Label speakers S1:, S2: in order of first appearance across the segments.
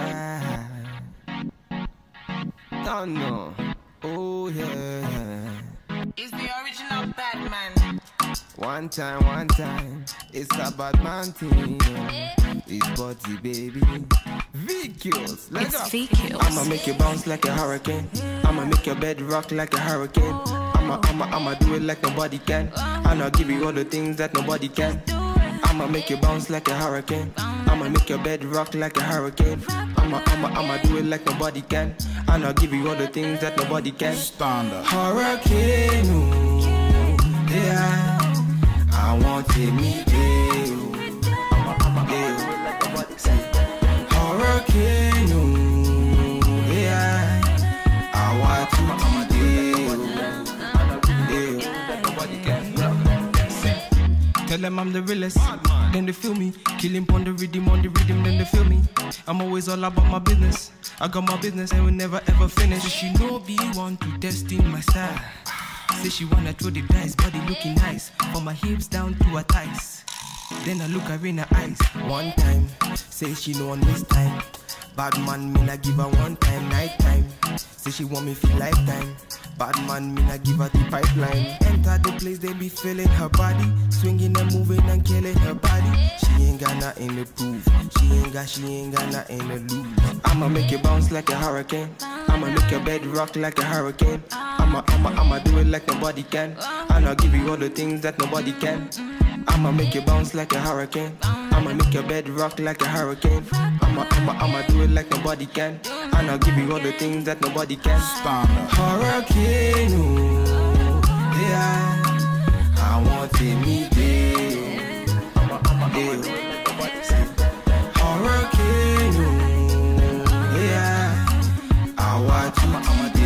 S1: Yeah. Don't know. Oh yeah.
S2: It's the original Batman.
S1: One time, one time. It's a bad man thing. It's body baby. VQs. Let's
S3: It's
S1: go.
S3: VQs.
S1: I'ma make you bounce like a hurricane. I'ma make your bed rock like a hurricane. I'ma, I'ma, I'ma do it like nobody can. And I'll give you all the things that nobody can. I'ma make you bounce like a hurricane. I'ma make your bed rock like a hurricane. I'ma, I'ma, I'ma do it like nobody can. And I'll give you all the things that nobody can.
S4: Standard.
S1: Hurricane, ooh, yeah. I want to meet you. Tell them I'm the realest. Then they feel me. Killing on the rhythm, on the rhythm, then they feel me. I'm always all about my business. I got my business and we never ever finish. She know be one to test in my style. Say she wanna throw the dice, body looking nice. From my hips down to her thighs. Then I look her in her eyes. One time, say she know on this time. Bad man, me not give her one time, night time. Say she want me for lifetime. Bad man, me not give her the pipeline. Enter the place, they be feeling her body. Swinging and moving and killing her body. She ain't got nothing to prove. She ain't got, she ain't got nothing to lose. I'ma make you bounce like a hurricane. I'ma make your bed rock like a hurricane. I'ma, I'ma, I'ma do it like nobody can. And I'll give you all the things that nobody can. I'ma make you bounce like a hurricane. I'ma make your bed rock like a hurricane. I'ma, I'ma, I'ma do it like nobody can. And I'll give you all the things that nobody can. Hurricane, ooh, oh. oh, yeah. I want to meet you. Yeah. Hurricane, yeah. I want to meet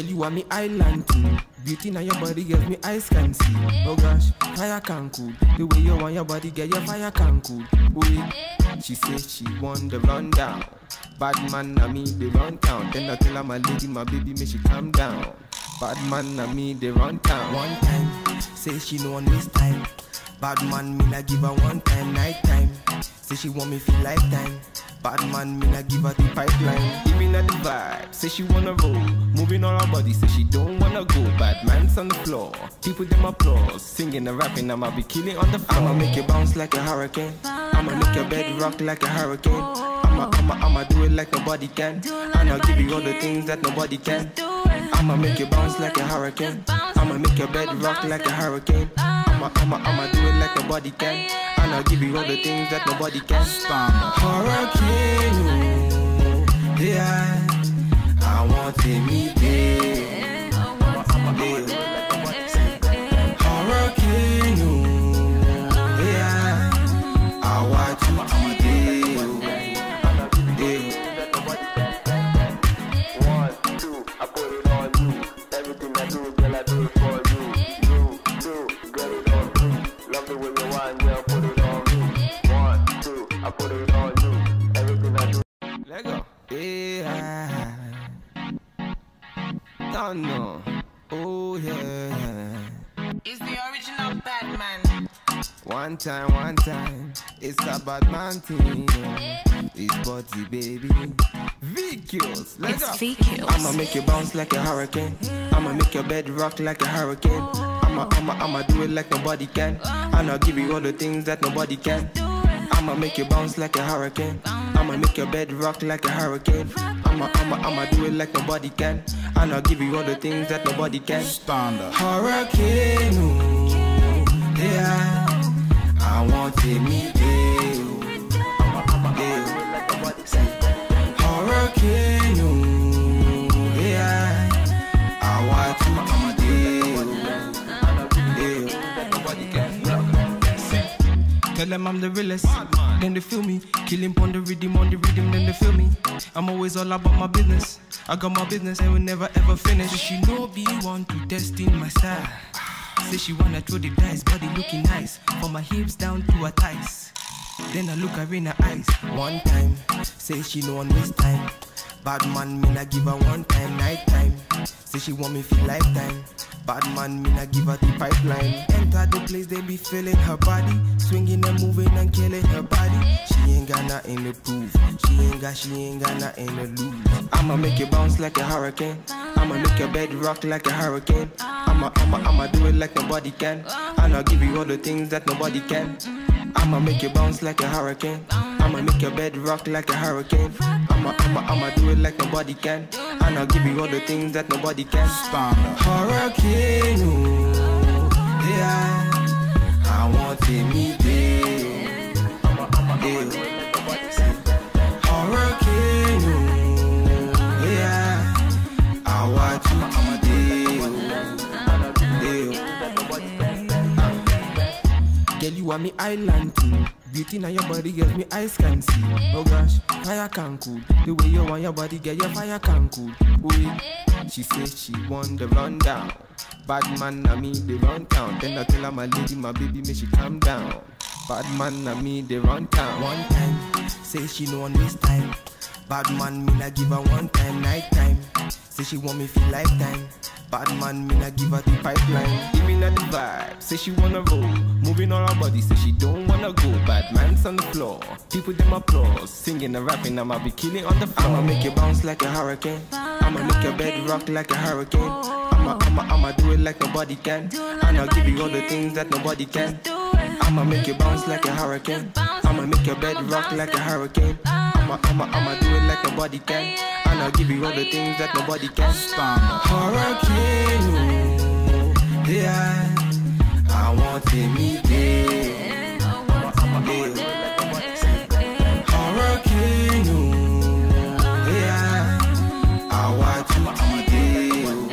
S1: Girl, you are me island team. Beauty now your body gives me eyes can see. Oh gosh, fire can cool. The way you want your body, get your fire can cool. Wait, she says she want the rundown. Bad man na me, they run town. Then I tell her my lady, my baby, make she calm down. Bad man na me, they run town. One time, say she know on this time. Bad man, me na give her one time, night time. Say she want me for lifetime. Bad man, me na give her the pipeline. Giving her the vibe. Say she wanna roll. Moving on her body. Say she don't wanna go. Bad man's on the floor. People them applause. Singing and rapping. I'ma be killing on the floor. I'ma make you bounce like a hurricane. I'ma make your bed rock like a hurricane. I'ma, I'ma, I'ma do it like nobody can. And I'll give you all the things that nobody can. I'ma make you bounce like a hurricane. I'ma make your bed rock like a hurricane. I'ma, I'ma, I'ma do it like nobody can. And I'll give you all the things that nobody can. Hurricane, time, one time. It's a bad man thing. It's body baby. VQs. Let's
S3: It's
S1: go.
S3: VQs.
S1: I'ma make you bounce like a hurricane. I'ma make your bed rock like a hurricane. I'ma, I'ma, I'ma do it like nobody can. And I'll give you all the things that nobody can. I'ma make you bounce like a hurricane. I'ma make your bed rock like a hurricane. I'ma, I'ma, I'ma do it like nobody can. And I'll give you all the things that nobody can.
S4: Standard.
S1: Hurricane, ooh, yeah. I want to meet you. Yeah. Hurricane, ooh, yeah. I want to meet you. Yeah. Tell them I'm the realest. Then they feel me. Killing on the rhythm, on the rhythm, then they feel me. I'm always all about my business. I got my business and will never ever finish. She know be one to test in my style. Say she wanna throw the dice, body looking nice. From my hips down to her thighs. Then I look her in her eyes. One time, say she no one waste time. Bad man, me na give her one time, night time. Say she want me for lifetime. Bad man, me na give her the pipeline. Enter the place, they be feeling her body. Swinging and moving and killing her body. She ain't got nothing to prove. She ain't got, she ain't got nothing to lose. I'ma make you bounce like a hurricane. I'ma make your bed rock like a hurricane. I'ma, I'ma, I'ma do it like nobody can. And I'll give you all the things that nobody can. I'ma make you bounce like a hurricane. I'ma make your bed rock like a hurricane. I'ma, I'ma, I'ma do it like nobody can. And I'll give you all the things that nobody can. Hurricane, oh, yeah. I want to meet oh. you. Hurricane, oh, yeah. I want to Girl, you are me island too. Beauty now your body gives me eyes can see. Oh gosh, fire can cool. The way you want your body, get your fire can cool. Wait, she said she want the rundown. Bad man, na me the run town. Then I tell her my lady, my baby, may she calm down. Bad man, na me the run town. One time, say she no one waste time. Bad man, me na give her one time, night time. Say she want me feel lifetime. Bad man, me na give her the pipeline. Giving her the vibe. Say she wanna roll. Moving all her body. Say she don't wanna go. Bad man's on the floor. People them applause. Singing and rapping. I'ma be killing on the floor. I'ma make you bounce like a hurricane. I'ma make your bed rock like a hurricane. I'ma, I'ma, I'ma do it like nobody can. And I'll give you all the things that nobody can. I'ma make you bounce like a hurricane. I'ma make your bed rock like a hurricane. I'ma, I'ma, I'ma do like nobody can. And I'll give you all the things that nobody can. Hurricane, oh, yeah. I want to meet you. Hurricane, oh, yeah. I want to meet
S5: oh, you.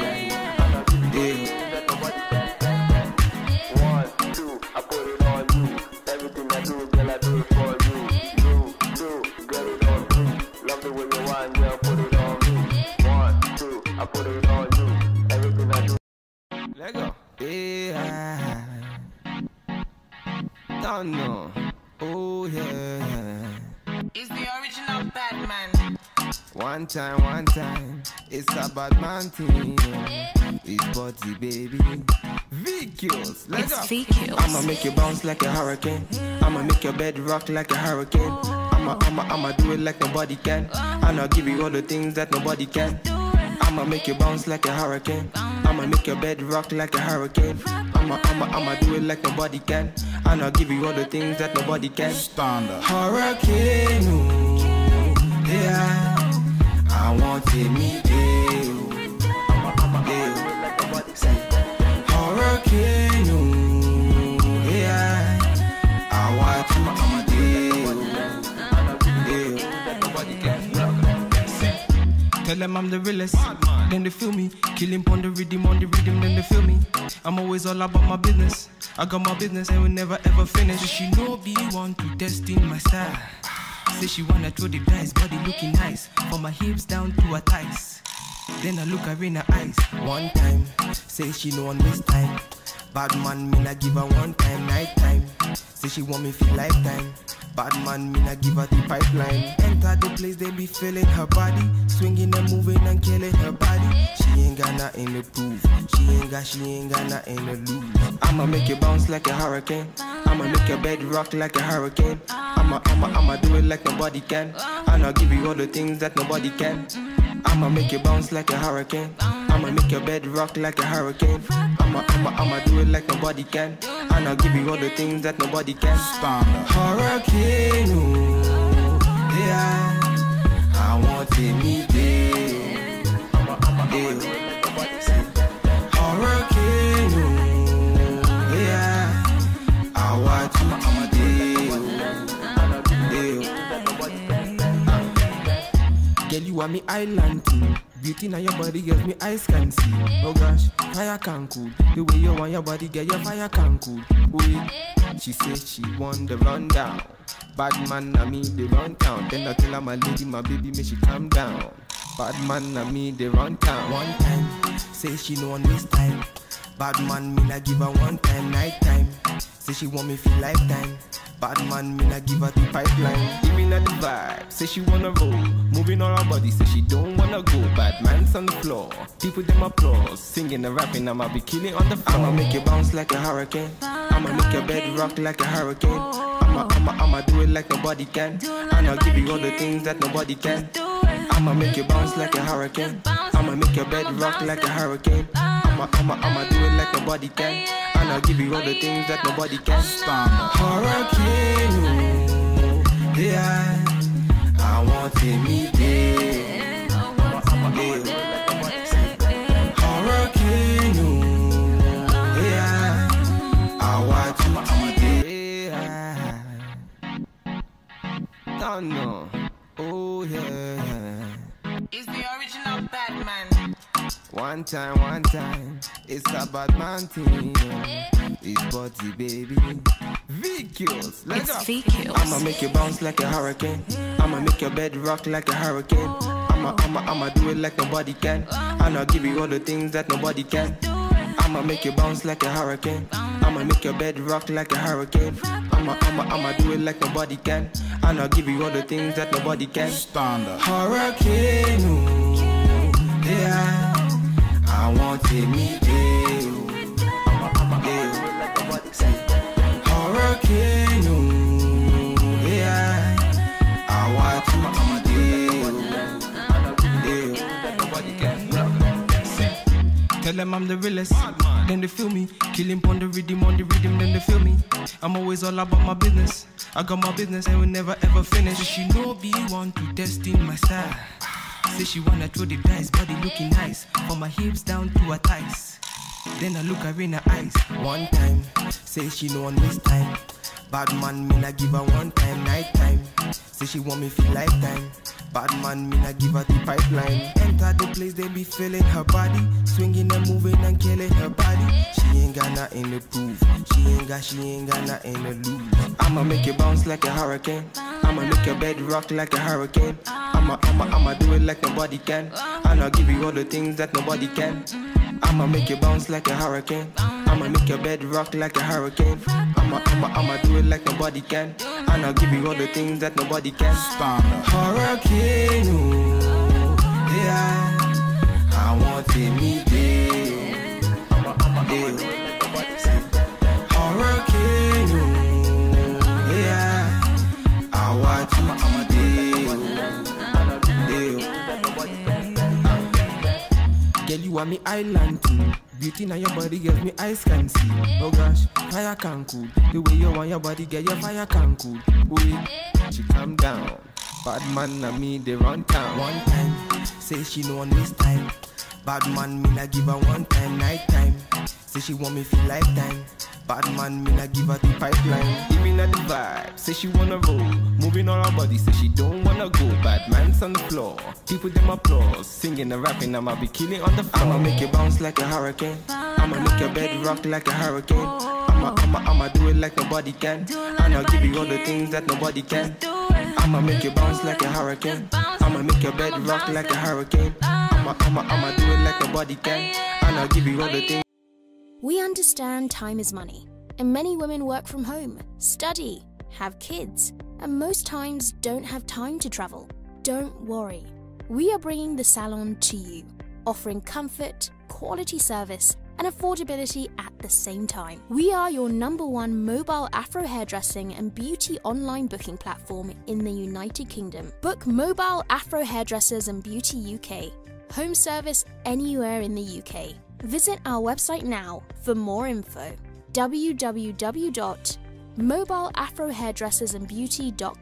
S5: Everything I do, girl, I do it for. You, One
S1: time, one time. It's a bad man thing. It's body baby. VQs. Let
S3: It's
S1: go.
S3: VQs.
S1: I'ma make you bounce like a hurricane. I'ma make your bed rock like a hurricane. I'ma, I'ma, I'ma do it like nobody can. And I'll give you all the things that nobody can. I'ma make you bounce like a hurricane. I'ma make your bed rock like a hurricane. I'ma, I'ma, I'ma do it like nobody can. And I'll give you all the things that nobody can. Standard. Hurricane, oh, yeah. I want to meet you. Hurricane, oh, yeah. I want to meet you. Tell them I'm the realest. Then they feel me. Killing on the rhythm, on the rhythm, then they feel me. I'm always all about my business. I got my business and we never ever finish. She know be one to test in my style. Say she wanna throw the dice, body looking nice. From my hips down to her thighs. Then I look her in her eyes. One time, say she no one waste time. Bad man, me na give her one time, night time. Say she want me feel lifetime. Bad man, me na give her the pipeline. Enter the place, they be feeling her body. Swinging and moving and killing her body. She ain't got nothing to prove. She ain't got, she ain't got nothing to lose. I'ma make you bounce like a hurricane. I'ma make your bed rock like a hurricane. I'ma, I'ma, I'ma do it like nobody can. And I'll give you all the things that nobody can. I'ma make you bounce like a hurricane. I'ma make your bed rock like a hurricane. I'ma, I'ma, I'ma do it like nobody can. And I'll give you all the things that nobody can. Hurricane, oh, yeah. I want to meet are me island too. Beauty now your body gives me eyes can see. Oh gosh, fire can cool. The way you want your body, get your fire can cool. Wait, she said she want the rundown. Bad man, na me the run town. Then I tell her my lady, my baby, may she calm down. Bad man, na me the run town. One time, say she no one waste time. Bad man, me na give her one time, night time. Say she want me feel lifetime. Bad man, me not give her the pipeline. Giving her the vibe, say she wanna roll. Moving on her body, say she don't wanna go. Bad man's on the floor, people them applause. Singing and rapping, I'ma be killing on the floor. I'ma make you bounce like a hurricane. I'ma make your bed rock like a hurricane. I'ma, I'ma, I'ma do it like nobody can. And I'll give you all the things that nobody can. I'ma make you bounce like a hurricane. I'ma make your bed rock like a hurricane. I'ma, I'ma, I'ma do it like nobody can. And I'll give you all the things that nobody can. Hurricane, oh, yeah. I want to meet you. Hurricane, oh, yeah. I want to meet you. Don't know. Oh, yeah. One time, one time, it's a bad man thing. It's body, baby. VQs, let's
S3: It's
S1: go.
S3: VQs.
S1: I'ma make you bounce like a hurricane. I'ma make your bed rock like a hurricane. I'ma, I'ma, I'ma do it like nobody can. And I'll give you all the things that nobody can. I'ma make you bounce like a hurricane. I'ma make your bed rock like a hurricane. I'ma, I'ma, I'ma do it like nobody can. And I'll give you all the things that nobody can.
S4: Standard.
S1: Hurricane, oh, yeah. I want to meet you. Yeah. Hurricane, oh, yeah. I want to meet you. Yeah. Tell them I'm the realest. Then they feel me. Kill him on the rhythm, on the rhythm, then they feel me. I'm always all about my business. I got my business and will never ever finish. She know be one to testing my style. Say she wanna throw the dice, body looking nice. From my hips down to her thighs. Then I look her in her eyes. One time, say she no one waste time. Bad man, me not give her one time, night time. Say she want me feel lifetime. Bad man, me not give her the pipeline. Enter the place, they be feeling her body. Swinging and moving and killing her body. She ain't got nothing to prove. She ain't got, she ain't got nothing to lose. I'ma make you bounce like a hurricane. I'ma make your bed rock like a hurricane. I'ma, I'ma, I'ma do it like nobody can. And I'll give you all the things that nobody can. I'ma make you bounce like a hurricane. I'ma make your bed rock like a hurricane. I'ma, I'ma, I'ma do it like nobody can. And I'll give you all the things that nobody can. Hurricane, oh, yeah. I want to meet you. You are me island too. Beauty now your body gives me eyes can see. Oh gosh, fire can cool. The way you want your body, get your fire can cool. Wait, she calm down. Bad man na me, they run town. One time, say she no one this time. Bad man, me na give her one time, night time. Say she want me feel lifetime. Bad man, me na give her the pipeline. Giving her the vibe, say she wanna roll. Moving on her body, say she don't wanna go. Bad man's on the floor, people them applause. Singing and rapping, I'ma be killing on the floor. I'ma make you bounce like a hurricane. I'ma make your bed rock like a hurricane. I'ma, I'ma, I'ma do it like nobody can. And I'll give you all the things that nobody can. I'ma make you bounce like a hurricane. I'ma make your bed rock like a hurricane. I'ma, I'ma, I'ma do it like nobody can. And I'll give you all the things.
S3: We understand time is money, and many women work from home, study, have kids, and most times don't have time to travel. Don't worry. We are bringing the salon to you, offering comfort, quality service, and affordability at the same time. We are your number one mobile afro hairdressing and beauty online booking platform in the United Kingdom. Book mobile afro hairdressers and beauty UK. Home service anywhere in the UK. Visit our website now for more info. www.mobileafrohairdressersandbeauty.com